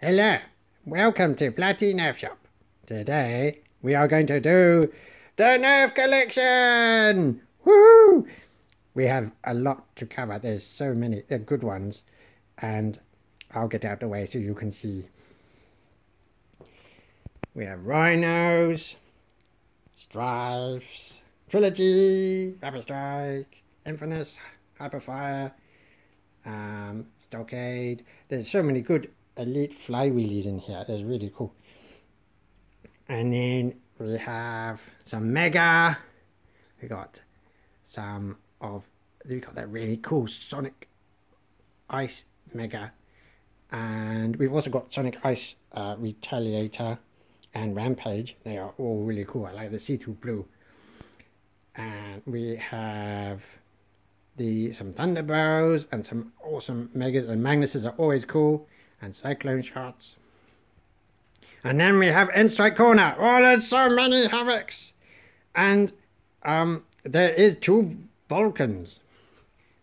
Hello, welcome to Platty Nerf Shop. Today we are going to do the Nerf collection! Woo! We have a lot to cover. There's so many uh, good ones, and I'll get out the way so you can see. We have Rhinos, Strifes, Trilogy, Rapid Strike, Infinus, Hyperfire, um, Stockade. There's so many good elite flywheelies in here. It's really cool. And then we have some Mega. We got some of, we got that really cool Sonic Ice Mega. And we've also got Sonic Ice uh, Retaliator and Rampage. They are all really cool. I like the see-through blue. And we have the some Thunderbows and some awesome Megas and Magnuses are always cool. And Cyclone Shocks. And then we have N-Strike Corner. Oh, there's so many Havocs. And um, there is two Vulcans.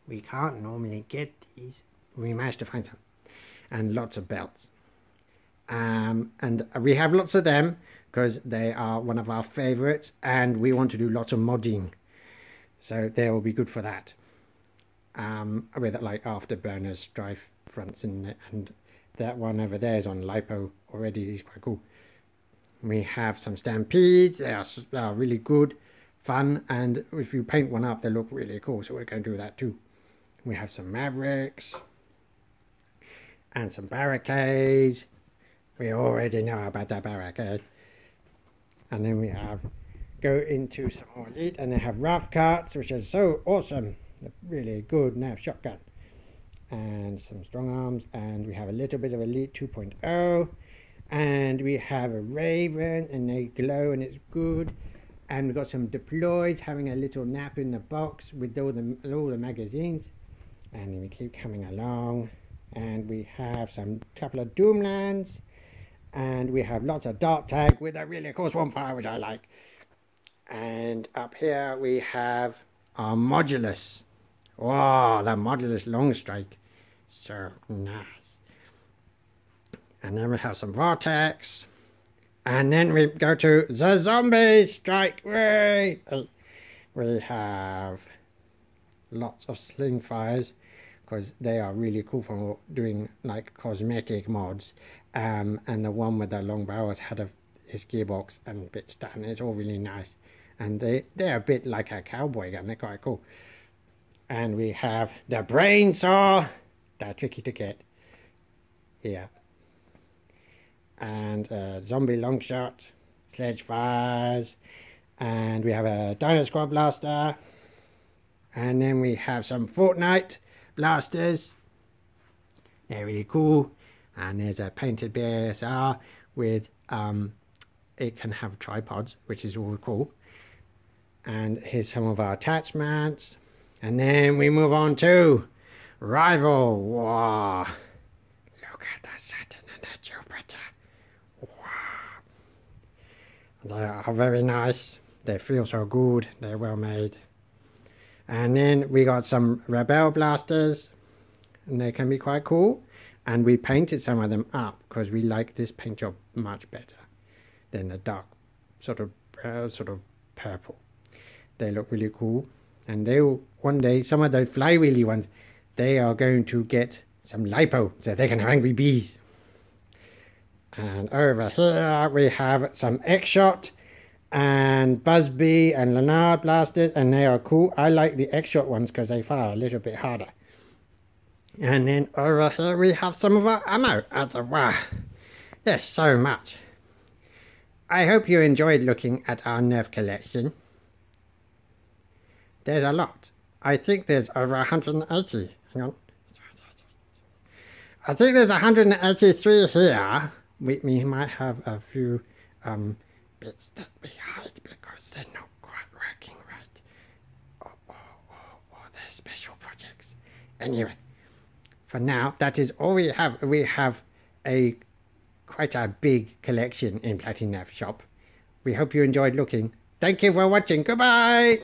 We can't normally get these. We managed to find some. And lots of belts. Um, and we have lots of them because they are one of our favorites and we want to do lots of modding. So they will be good for that. Um, with that like afterburners, drive fronts and, and that one over there is on lipo already. He's quite cool. We have some stampedes. They are, they are really good, fun, and if you paint one up, they look really cool. So we're going to do that too. We have some mavericks and some barricades. We already know about that barricade. And then we have go into some more elite, and they have rough cuts, which is so awesome. A really good nav shotgun and some strong arms and we have a little bit of elite 2.0 and we have a raven and they glow and it's good. And we've got some deployed having a little nap in the box with all the all the magazines. And we keep coming along and we have some couple of doomlands and we have lots of dart tag with a really cool swarmfire which I like. And up here we have our modulus Wow, that modulus long strike. So nice. And then we have some vortex. And then we go to the zombie strike. Way. We have lots of sling fires because they are really cool for doing like cosmetic mods. Um, and the one with the long barrels had a his gearbox and bits done. It's all really nice. And they, they're a bit like a cowboy gun. They're quite cool and we have the brain saw. That's tricky to get. Here and a zombie long shot. Sledge fires. And we have a dino squad blaster. And then we have some fortnite blasters. They're really cool. And there's a painted BASR with um, it can have tripods which is all cool. And here's some of our attachments and then we move on to Rival. Wow. Look at the Saturn and the Jupiter. They are very nice. They feel so good. They're well made. And then we got some Rebelle blasters. And they can be quite cool. And we painted some of them up because we like this paint job much better than the dark sort of uh, sort of purple. They look really cool and they'll one day some of the flywheely ones they are going to get some lipo so they can have angry bees. And over here we have some X-Shot and Buzzbee and Lanard blasters and they are cool. I like the X-Shot ones because they fire a little bit harder. And then over here we have some of our ammo as a wow there's so much. I hope you enjoyed looking at our Nerf collection there's a lot. I think there's over 180. Hang on. I think there's 183 here. We, we might have a few um, bits that we hide because they're not quite working right. Or, or, or they're special projects. Anyway, for now, that is all we have. We have a quite a big collection in Platty Nerf Shop. We hope you enjoyed looking. Thank you for watching. Goodbye.